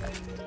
You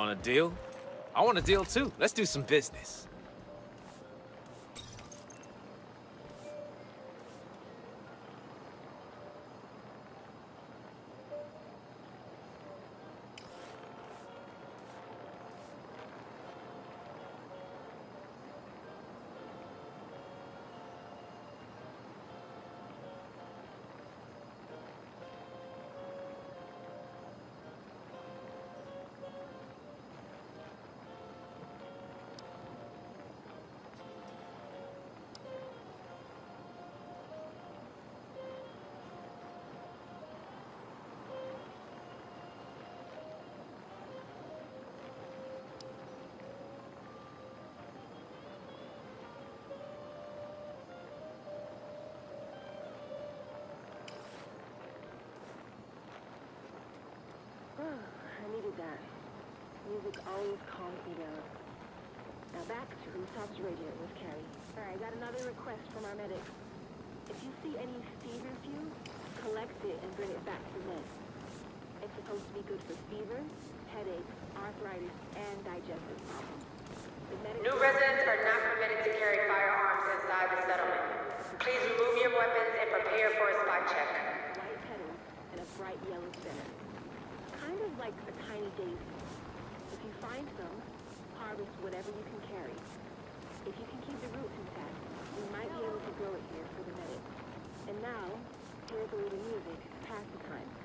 want a deal? I want a deal too. Let's do some business. Music always calms me down. Now back to Usopp's radio with Carrie. Alright, I got another request from our medics. If you see any feverfew, collect it and bring it back to the med. It's supposed to be good for fever, headaches, arthritis, and digestive problems. The New residents are not permitted to carry firearms inside the settlement. Please remove your weapons and prepare for a spot check. white petals and a bright yellow center. Kind of like a tiny daisy. You find some, harvest whatever you can carry. If you can keep the roots intact, we might be able to grow it here for the medics. And now, here's a little music to pass the time.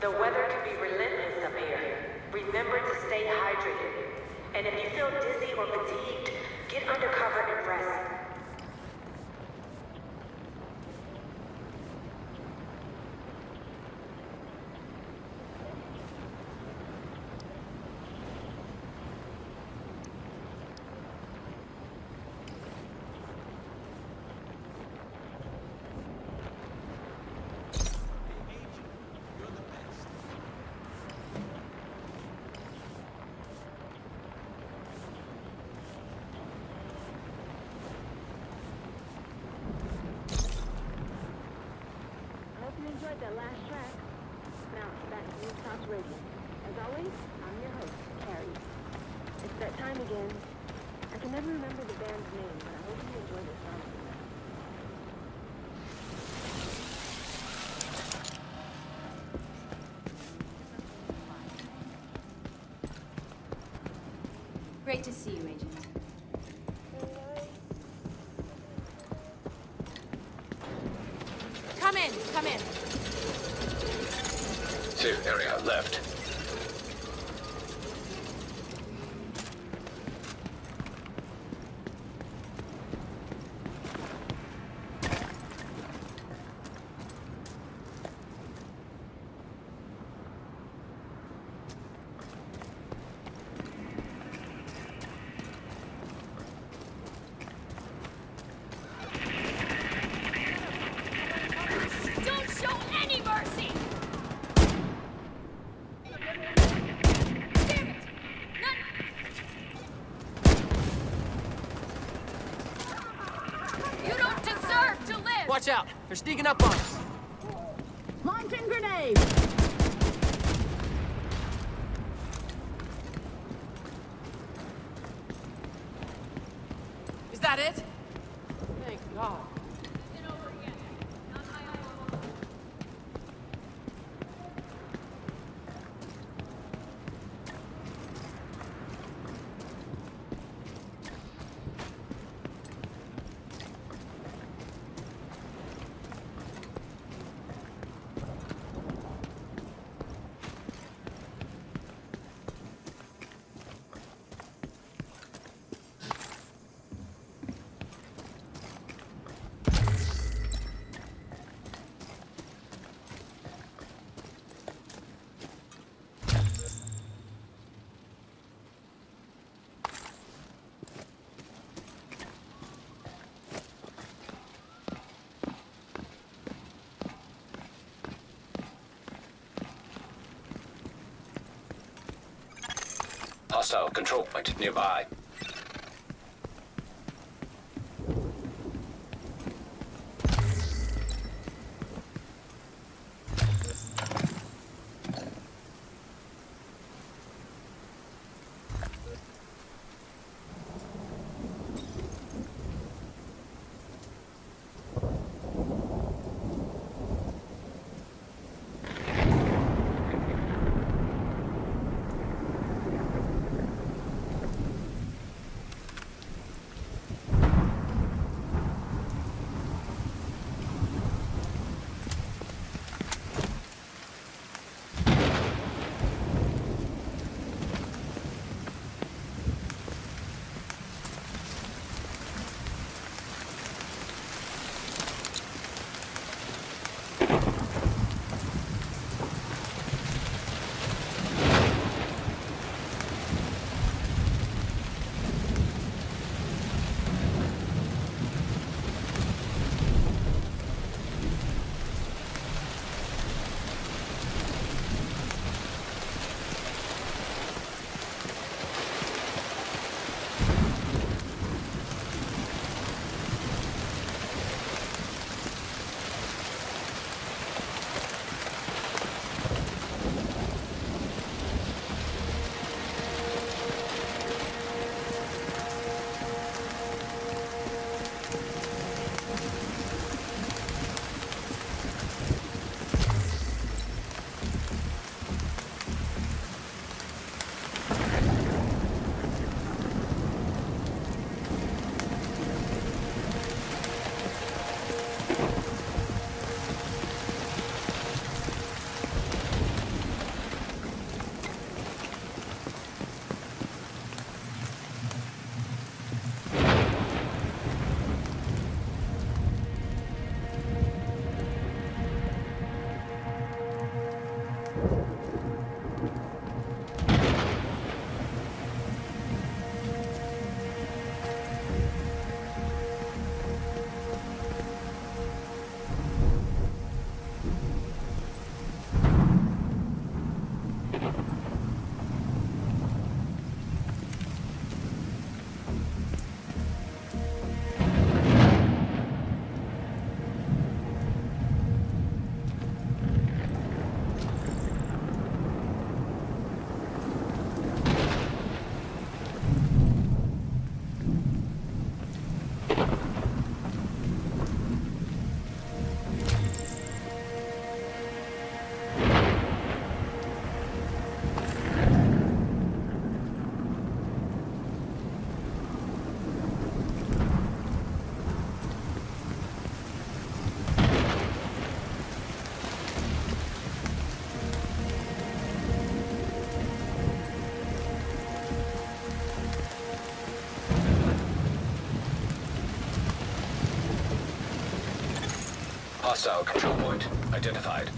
The weather can be relentless up here. Remember to stay hydrated. And if you feel dizzy or fatigued, get under cover and rest. Great to see you, Agent. Come in, come in. Safe area left. They're sneaking up on us! Launching grenade! Is that it? Thank God. Hostile control point nearby. Hostile control point identified.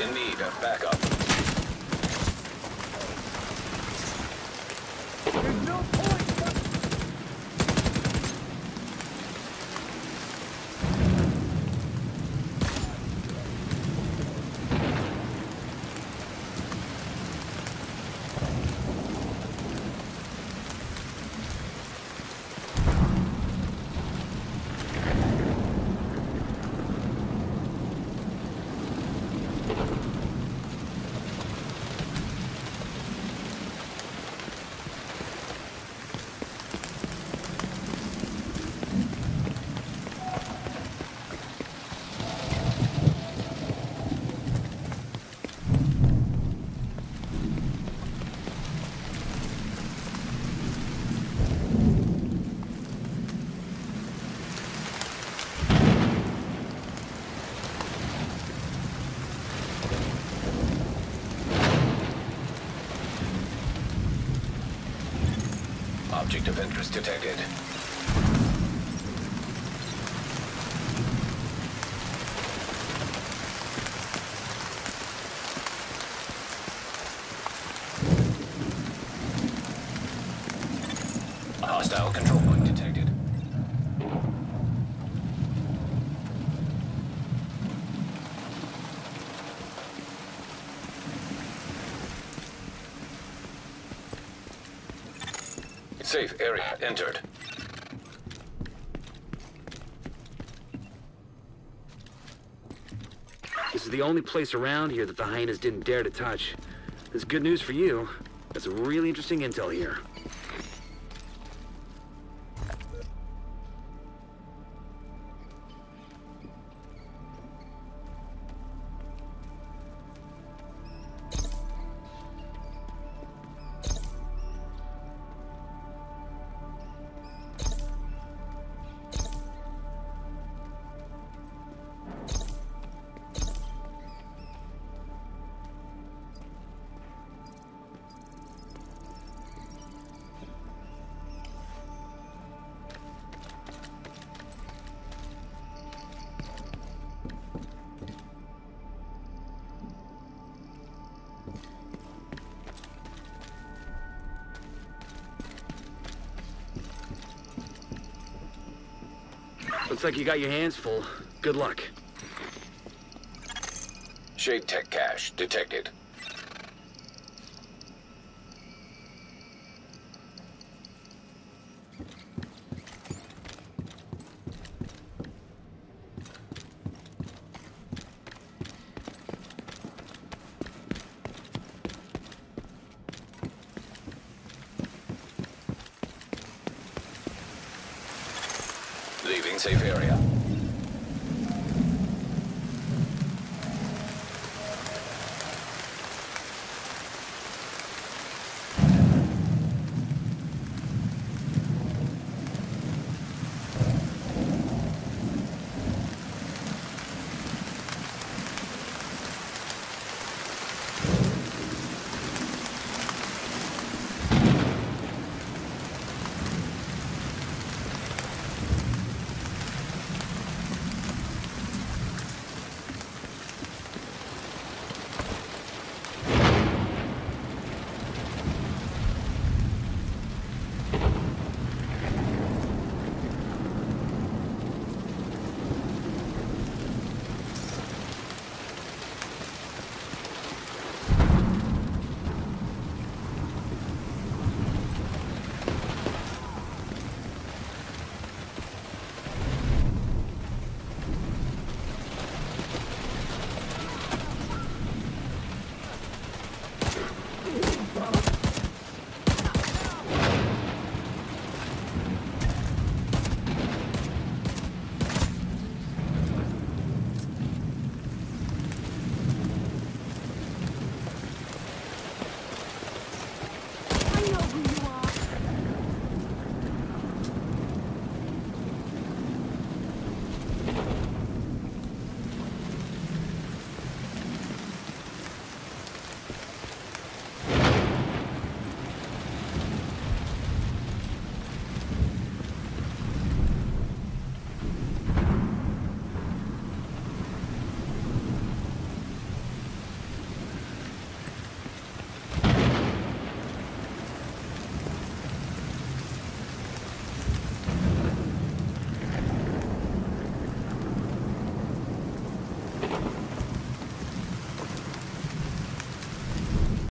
in need of backup. Object of interest detected. Safe area entered. This is the only place around here that the hyenas didn't dare to touch. That's good news for you. Some really interesting intel here. Looks like you got your hands full. Good luck. Shade tech cache detected. Safe area.